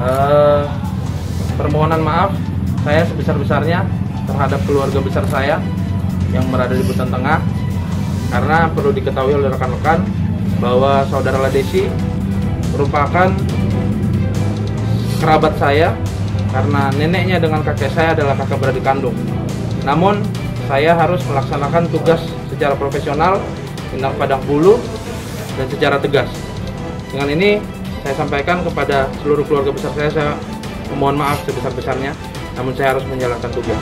Eh, permohonan maaf saya sebesar-besarnya terhadap keluarga besar saya yang berada di Buton Tengah karena perlu diketahui oleh rekan-rekan bahwa saudara Ladesi merupakan kerabat saya karena neneknya dengan kakek saya adalah kakak beradik kandung. Namun saya harus melaksanakan tugas secara profesional, tindak padang bulu dan secara tegas. Dengan ini saya sampaikan kepada seluruh keluarga besar saya, saya memohon maaf sebesar-besarnya, namun saya harus menjalankan tugas.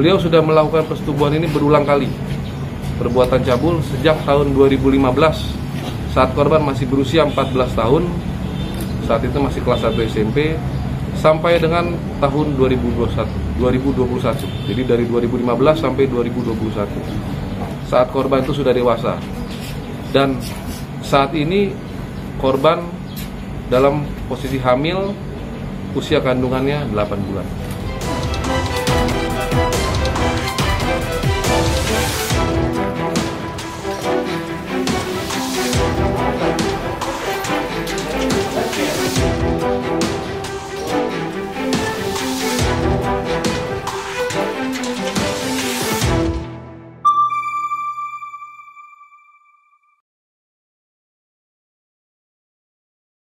Beliau sudah melakukan persetubuhan ini berulang kali. Perbuatan cabul sejak tahun 2015 saat korban masih berusia 14 tahun. Saat itu masih kelas 1 SMP sampai dengan tahun 2021. 2021. Jadi dari 2015 sampai 2021. Saat korban itu sudah dewasa. Dan saat ini korban dalam posisi hamil usia kandungannya 8 bulan.